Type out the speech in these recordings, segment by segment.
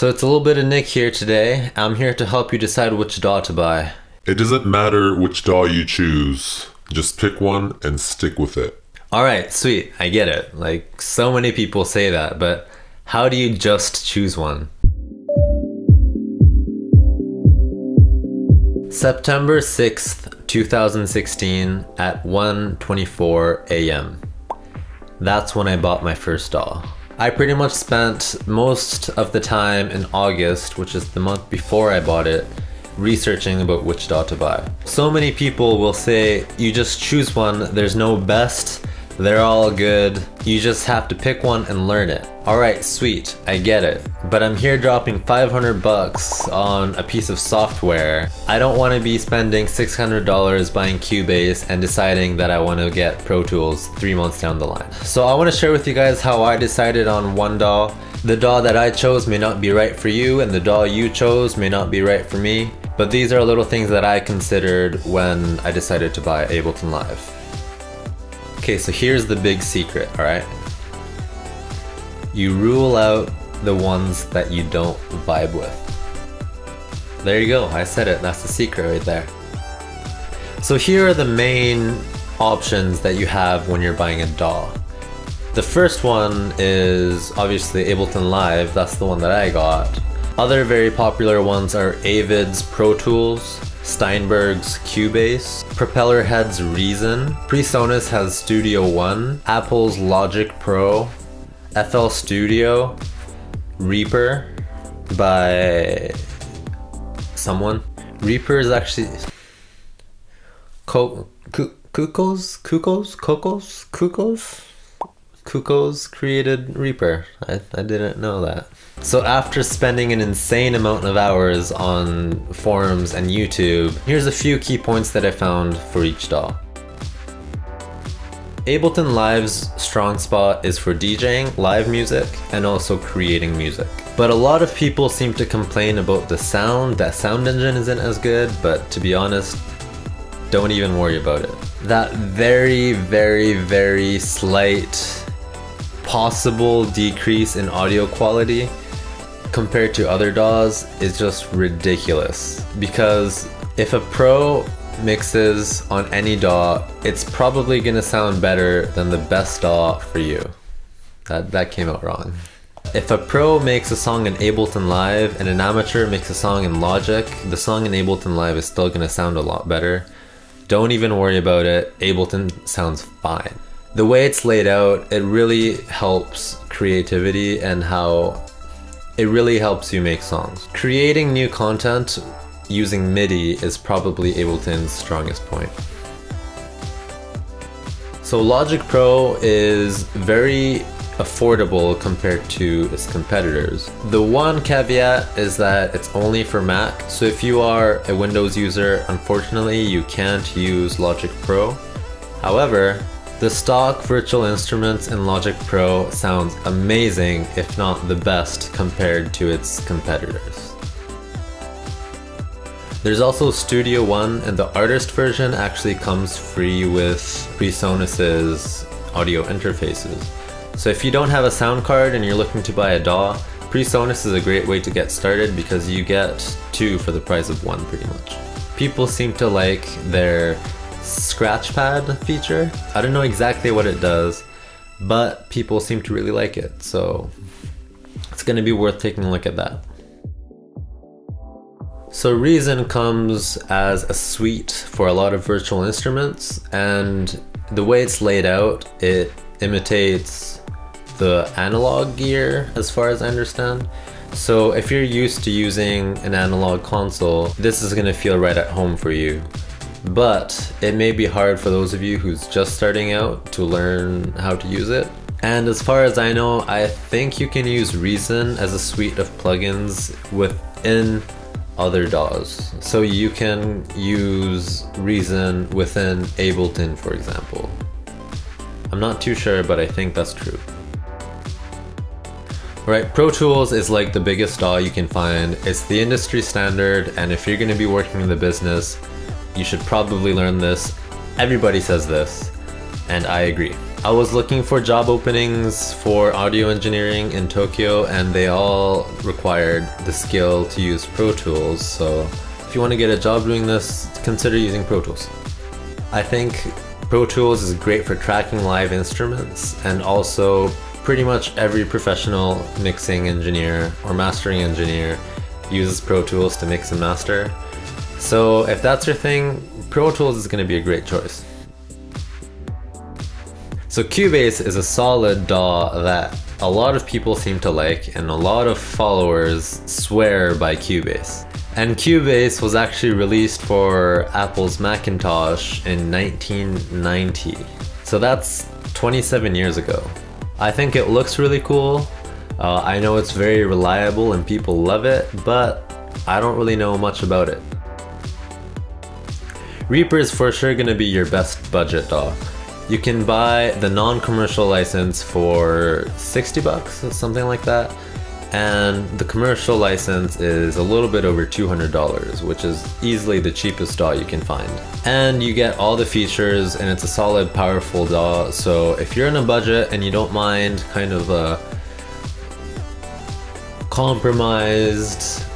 So it's a little bit of Nic here today. I'm here to help you decide which DAW to buy. It doesn't matter which DAW you choose, just pick one and stick with it. Alright, sweet, I get it. Like, so many people say that, but how do you just choose one? September 6th, 2016 at 1.24 a.m. That's when I bought my first DAW. I pretty much spent most of the time in August, which is the month before I bought it, researching about which DAW to buy. So many people will say, you just choose one, there's no best, they're all good. You just have to pick one and learn it. Alright, sweet, I get it. But I'm here dropping 500 bucks on a piece of software. I don't want to be spending $600 buying Cubase and deciding that I want to get Pro Tools three months down the line. So I want to share with you guys how I decided on one DAW. The DAW that I chose may not be right for you and the DAW you chose may not be right for me. But these are little things that I considered when I decided to buy Ableton Live. Okay, so here's the big secret, alright? You rule out the ones that you don't vibe with. There you go, I said it, that's the secret right there. So here are the main options that you have when you're buying a DAW. The first one is obviously Ableton Live, that's the one that I got. Other very popular ones are Avid's Pro Tools, Steinberg's Cubase, Propellerhead's Reason, PreSonus has Studio One, Apple's Logic Pro, FL Studio, Reaper by someone. Reaper is actually Kukos? Kukos? Cocos? Kukos? Kukos created Reaper. I, I didn't know that. So after spending an insane amount of hours on forums and YouTube, here's a few key points that I found for each DAW. Ableton Live's strong spot is for DJing, live music, and also creating music. But a lot of people seem to complain about the sound, that sound engine isn't as good, but to be honest, don't even worry about it. That very, very, very slight possible decrease in audio quality compared to other DAWs is just ridiculous because if a pro mixes on any DAW, it's probably gonna sound better than the best DAW for you. That, that came out wrong. If a pro makes a song in Ableton Live and an amateur makes a song in Logic, the song in Ableton Live is still gonna sound a lot better. Don't even worry about it, Ableton sounds fine the way it's laid out, it really helps creativity and how it really helps you make songs. Creating new content using MIDI is probably Ableton's strongest point. So Logic Pro is very affordable compared to its competitors. The one caveat is that it's only for Mac, so if you are a Windows user, unfortunately you can't use Logic Pro. However, the stock virtual instruments in Logic Pro sounds amazing, if not the best, compared to its competitors. There's also Studio One, and the artist version actually comes free with PreSonus's audio interfaces. So if you don't have a sound card and you're looking to buy a DAW, PreSonus is a great way to get started because you get two for the price of one pretty much. People seem to like their scratch pad feature. I don't know exactly what it does, but people seem to really like it. So it's to be worth taking a look at that. So Reason comes as a suite for a lot of virtual instruments and the way it's laid out, it imitates the analog gear as far as I understand. So if you're used to using an analog console, this is gonna feel right at home for you but it may be hard for those of you who's just starting out to learn how to use it. And as far as I know, I think you can use Reason as a suite of plugins within other DAWs. So you can use Reason within Ableton, for example. I'm not too sure, but I think that's true. Right, Pro Tools is like the biggest DAW you can find. It's the industry standard, and if you're going to be working in the business, you should probably learn this. Everybody says this, and I agree. I was looking for job openings for audio engineering in Tokyo and they all required the skill to use Pro Tools. So if you want to get a job doing this, consider using Pro Tools. I think Pro Tools is great for tracking live instruments and also pretty much every professional mixing engineer or mastering engineer uses Pro Tools to mix and master. So if that's your thing, Pro Tools is going to be a great choice. So Cubase is a solid DAW that a lot of people seem to like and a lot of followers swear by Cubase. And Cubase was actually released for Apple's Macintosh in 1990. So that's 27 years ago. I think it looks really cool. Uh, I know it's very reliable and people love it, but I don't really know much about it. Reaper is for sure going to be your best budget DAW. You can buy the non-commercial license for 60 bucks, or something like that. And the commercial license is a little bit over $200, which is easily the cheapest DAW you can find. And you get all the features and it's a solid, powerful DAW. So if you're in a budget and you don't mind kind of a compromised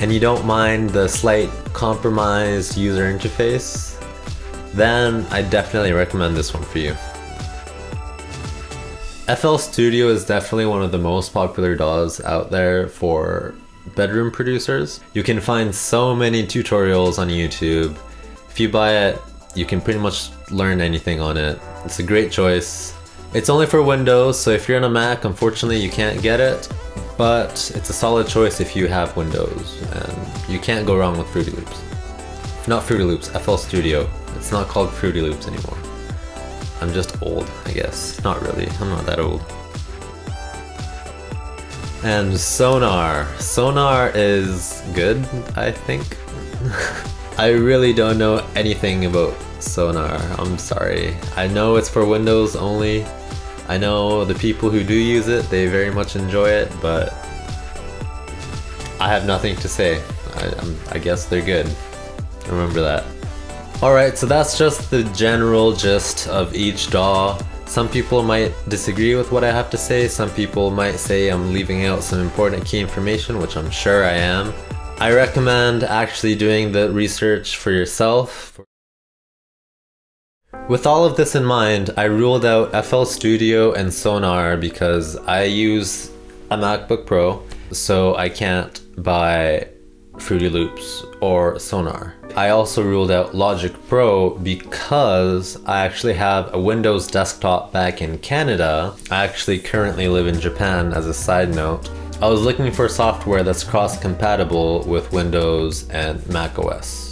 and you don't mind the slight compromised user interface, then I definitely recommend this one for you. FL Studio is definitely one of the most popular DAWs out there for bedroom producers. You can find so many tutorials on YouTube. If you buy it, you can pretty much learn anything on it. It's a great choice. It's only for Windows, so if you're on a Mac, unfortunately you can't get it, but it's a solid choice if you have Windows, and you can't go wrong with Fruity Loops. Not Fruity Loops, FL Studio. It's not called Fruity Loops anymore. I'm just old, I guess. Not really, I'm not that old. And Sonar. Sonar is good, I think. I really don't know anything about Sonar, I'm sorry. I know it's for Windows only. I know the people who do use it, they very much enjoy it, but I have nothing to say. I, I guess they're good. Remember that. Alright, so that's just the general gist of each DAW. Some people might disagree with what I have to say, some people might say I'm leaving out some important key information, which I'm sure I am. I recommend actually doing the research for yourself. With all of this in mind, I ruled out FL Studio and Sonar because I use a MacBook Pro, so I can't buy Fruity Loops or Sonar. I also ruled out Logic Pro because I actually have a Windows desktop back in Canada. I actually currently live in Japan as a side note. I was looking for software that's cross-compatible with Windows and Mac OS.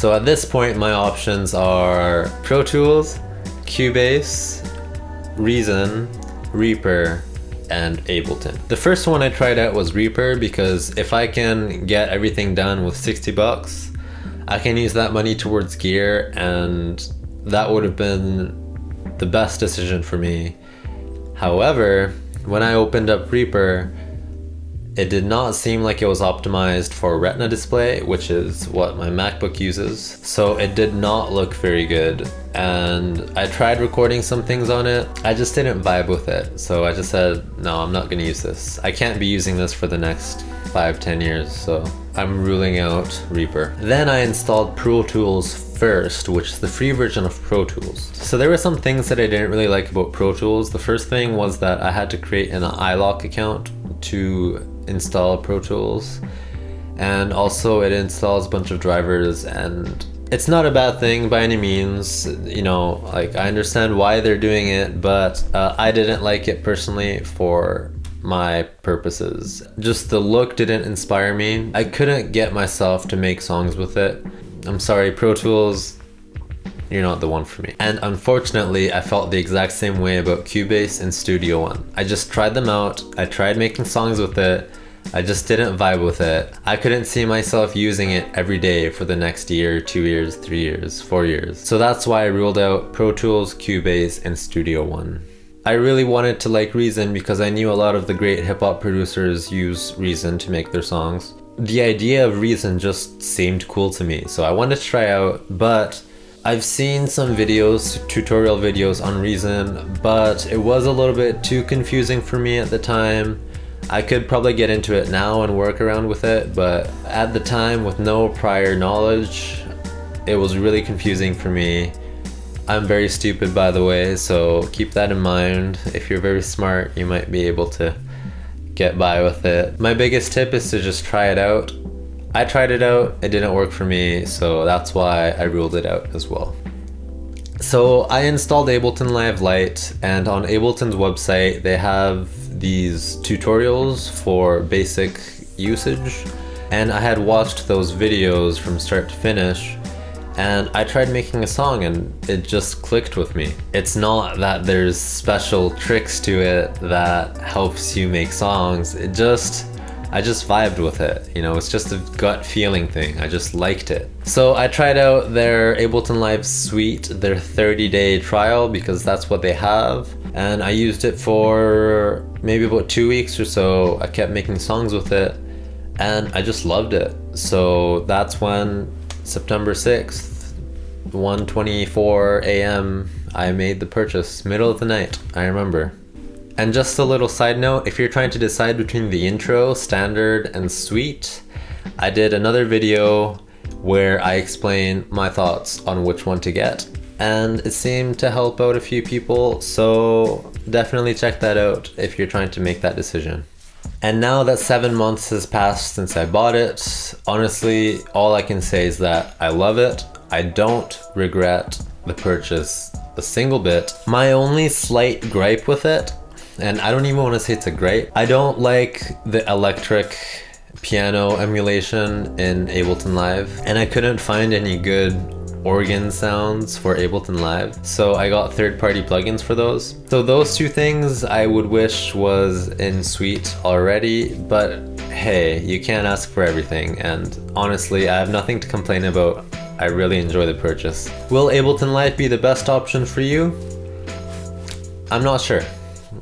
So at this point my options are Pro Tools, Cubase, Reason, Reaper, and Ableton. The first one I tried out was Reaper because if I can get everything done with 60 bucks, I can use that money towards gear and that would have been the best decision for me. However, when I opened up Reaper, it did not seem like it was optimized for retina display, which is what my MacBook uses. So it did not look very good. And I tried recording some things on it. I just didn't vibe with it. So I just said, no, I'm not gonna use this. I can't be using this for the next five, ten years. So I'm ruling out Reaper. Then I installed Pro Tools first, which is the free version of Pro Tools. So there were some things that I didn't really like about Pro Tools. The first thing was that I had to create an iLok account to install Pro Tools. And also it installs a bunch of drivers and it's not a bad thing by any means. You know, like I understand why they're doing it, but uh, I didn't like it personally for my purposes. Just the look didn't inspire me. I couldn't get myself to make songs with it. I'm sorry, Pro Tools, you're not the one for me. And unfortunately, I felt the exact same way about Cubase and Studio One. I just tried them out, I tried making songs with it, I just didn't vibe with it. I couldn't see myself using it every day for the next year, two years, three years, four years. So that's why I ruled out Pro Tools, Cubase, and Studio One. I really wanted to like Reason because I knew a lot of the great hip hop producers use Reason to make their songs. The idea of Reason just seemed cool to me, so I wanted to try out, but I've seen some videos, tutorial videos on Reason, but it was a little bit too confusing for me at the time. I could probably get into it now and work around with it, but at the time, with no prior knowledge, it was really confusing for me. I'm very stupid, by the way, so keep that in mind. If you're very smart, you might be able to get by with it. My biggest tip is to just try it out. I tried it out, it didn't work for me, so that's why I ruled it out as well. So I installed Ableton Live Lite, and on Ableton's website, they have these tutorials for basic usage. And I had watched those videos from start to finish, and I tried making a song and it just clicked with me. It's not that there's special tricks to it that helps you make songs, it just I just vibed with it. You know, it's just a gut feeling thing. I just liked it. So I tried out their Ableton Live Suite, their 30 day trial, because that's what they have. And I used it for maybe about two weeks or so. I kept making songs with it and I just loved it. So that's when September 6th, 1:24 a.m. I made the purchase, middle of the night, I remember. And just a little side note, if you're trying to decide between the intro, standard, and suite, I did another video where I explain my thoughts on which one to get. And it seemed to help out a few people, so definitely check that out if you're trying to make that decision. And now that seven months has passed since I bought it, honestly, all I can say is that I love it. I don't regret the purchase a single bit. My only slight gripe with it and I don't even want to say it's a great. I don't like the electric piano emulation in Ableton Live, and I couldn't find any good organ sounds for Ableton Live, so I got third-party plugins for those. So those two things I would wish was in Suite already, but hey, you can't ask for everything, and honestly, I have nothing to complain about. I really enjoy the purchase. Will Ableton Live be the best option for you? I'm not sure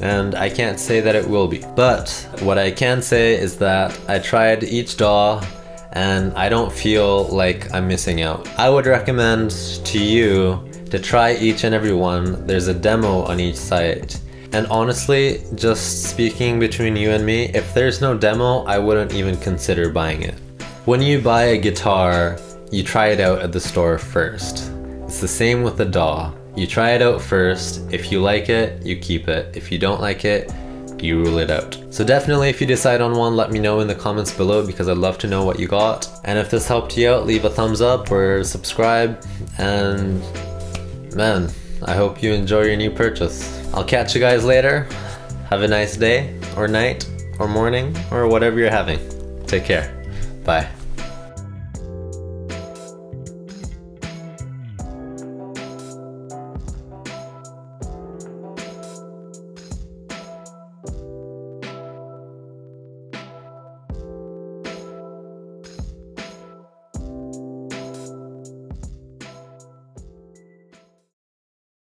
and I can't say that it will be. But what I can say is that I tried each DAW and I don't feel like I'm missing out. I would recommend to you to try each and every one. There's a demo on each site. And honestly, just speaking between you and me, if there's no demo, I wouldn't even consider buying it. When you buy a guitar, you try it out at the store first. It's the same with the DAW. You try it out first. If you like it, you keep it. If you don't like it, you rule it out. So definitely if you decide on one, let me know in the comments below because I'd love to know what you got. And if this helped you out, leave a thumbs up or subscribe. And man, I hope you enjoy your new purchase. I'll catch you guys later. Have a nice day or night or morning or whatever you're having. Take care. Bye.